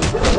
Let's go.